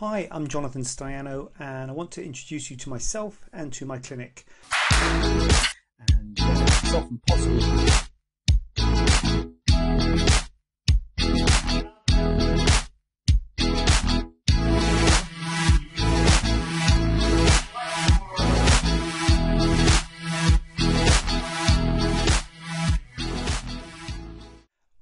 Hi, I'm Jonathan Staiano, and I want to introduce you to myself and to my clinic. And uh, it's often possible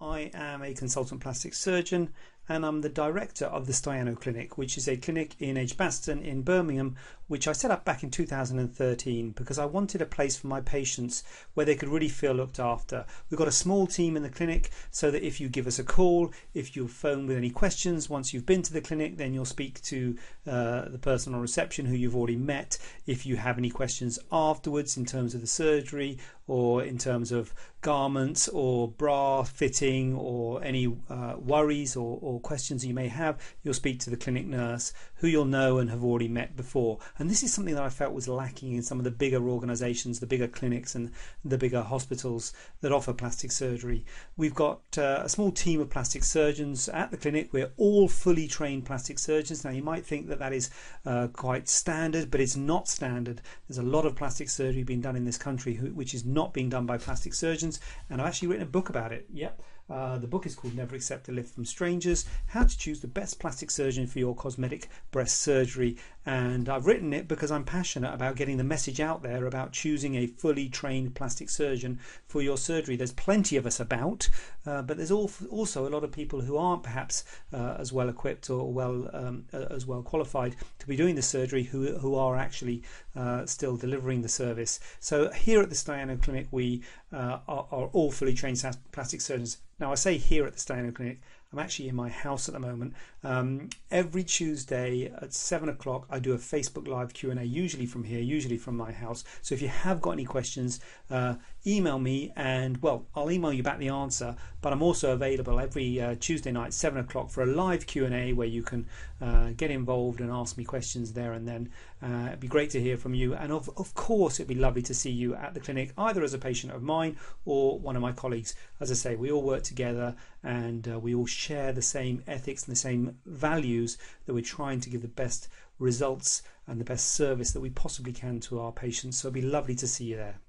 I am a consultant plastic surgeon and I'm the director of the Staiano Clinic, which is a clinic in Edgbaston in Birmingham, which I set up back in 2013 because I wanted a place for my patients where they could really feel looked after. We've got a small team in the clinic so that if you give us a call, if you phone with any questions, once you've been to the clinic, then you'll speak to uh, the person on reception who you've already met. If you have any questions afterwards in terms of the surgery or in terms of garments or bra fitting or any uh, worries or, or or questions you may have, you'll speak to the clinic nurse who you'll know and have already met before. And this is something that I felt was lacking in some of the bigger organisations, the bigger clinics, and the bigger hospitals that offer plastic surgery. We've got uh, a small team of plastic surgeons at the clinic. We're all fully trained plastic surgeons. Now, you might think that that is uh, quite standard, but it's not standard. There's a lot of plastic surgery being done in this country which is not being done by plastic surgeons, and I've actually written a book about it. Yep. Uh, the book is called Never Accept a Lift from Strangers How to Choose the Best Plastic Surgeon for Your Cosmetic Breast Surgery. And I've written it because I'm passionate about getting the message out there about choosing a fully trained plastic surgeon for your surgery. There's plenty of us about, uh, but there's also a lot of people who aren't perhaps uh, as well equipped or well um, as well qualified to be doing the surgery who, who are actually uh, still delivering the service. So here at the Staiano Clinic, we uh, are, are all fully trained plastic surgeons now, I say here at the Staiano Clinic, I'm actually in my house at the moment. Um, every Tuesday at seven o'clock, I do a Facebook Live Q and A, usually from here, usually from my house. So if you have got any questions, uh, email me, and well, I'll email you back the answer. But I'm also available every uh, Tuesday night, seven o'clock, for a live Q and A where you can uh, get involved and ask me questions there and then. Uh, it'd be great to hear from you, and of of course, it'd be lovely to see you at the clinic, either as a patient of mine or one of my colleagues. As I say, we all work together, and uh, we all share the same ethics and the same values that we're trying to give the best results and the best service that we possibly can to our patients. So it'd be lovely to see you there.